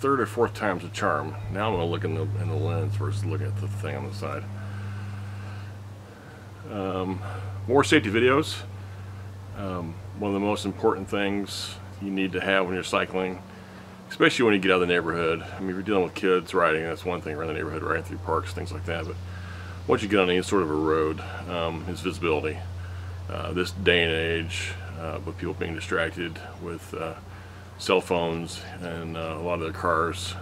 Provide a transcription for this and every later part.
third or fourth time's a charm. Now I'm going to look in the, in the lens versus looking at the thing on the side. Um, more safety videos. Um, one of the most important things you need to have when you're cycling, especially when you get out of the neighborhood. I mean, if you're dealing with kids riding, that's one thing around the neighborhood, riding through parks, things like that. But once you get on any sort of a road, um, is visibility. Uh, this day and age, uh, with people being distracted with uh, cell phones and uh, a lot of the cars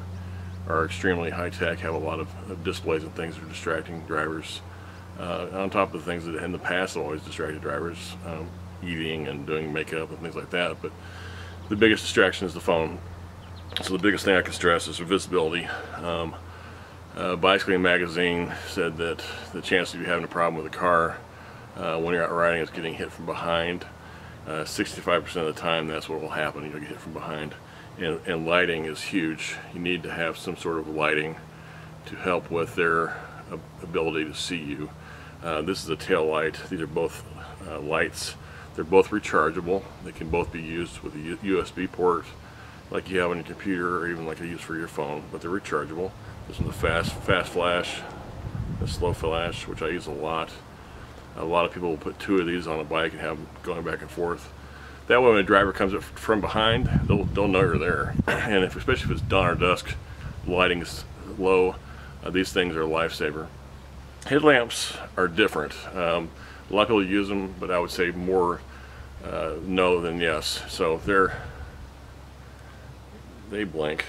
are extremely high tech, have a lot of, of displays and things that are distracting drivers. Uh, on top of the things that in the past have always distracted drivers, um, eating and doing makeup and things like that. But the biggest distraction is the phone. So the biggest thing I can stress is visibility. Um, uh, Bicycling Magazine said that the chance of you having a problem with a car uh, when you're out riding is getting hit from behind. 65% uh, of the time that's what will happen, you'll get hit from behind. And, and lighting is huge. You need to have some sort of lighting to help with their ability to see you. Uh, this is a tail light. These are both uh, lights. They're both rechargeable. They can both be used with a USB port like you have on your computer or even like you use for your phone, but they're rechargeable. This is a fast, fast flash, a slow flash, which I use a lot. A lot of people will put two of these on a bike and have them going back and forth. That way when a driver comes up from behind, they'll, they'll know you're there. and if, especially if it's dawn or dusk, lighting's low, uh, these things are a lifesaver. Headlamps are different. Um, a lot of people use them, but I would say more uh, no than yes. So they're they blink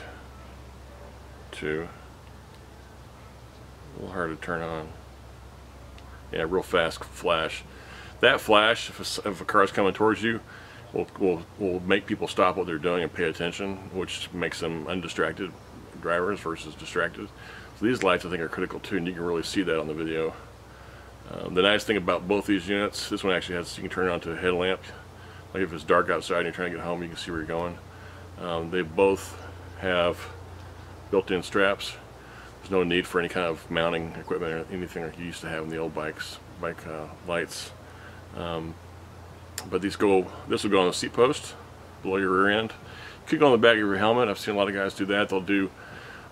too. A little hard to turn on. Yeah, real fast flash. That flash, if a, a car's coming towards you, will, will, will make people stop what they're doing and pay attention, which makes them undistracted drivers versus distracted. So these lights I think are critical too, and you can really see that on the video. Um, the nice thing about both these units, this one actually has, you can turn it on to a headlamp. Like if it's dark outside and you're trying to get home, you can see where you're going. Um, they both have built-in straps. There's no need for any kind of mounting equipment or anything like you used to have in the old bikes, bike uh, lights. Um, but these go, this will go on the seat post below your rear end. You could go on the back of your helmet. I've seen a lot of guys do that. They'll do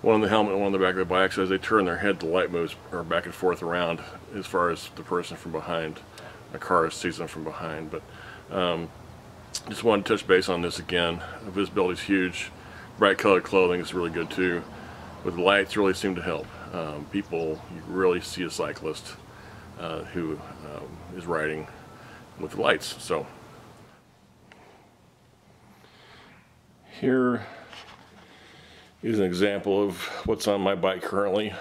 one on the helmet and one on the back of the bike. So as they turn their head, the light moves or back and forth around as far as the person from behind. A car sees them from behind. But um, just wanted to touch base on this again. Visibility is huge. Bright colored clothing is really good too. With lights really seem to help. Um, people, you really see a cyclist uh, who um, is riding with lights. So here is an example of what's on my bike currently.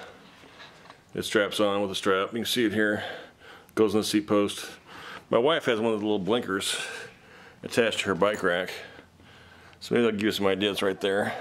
It straps on with a strap. You can see it here. Goes in the seat post. My wife has one of the little blinkers attached to her bike rack. So maybe that'll give you some ideas right there.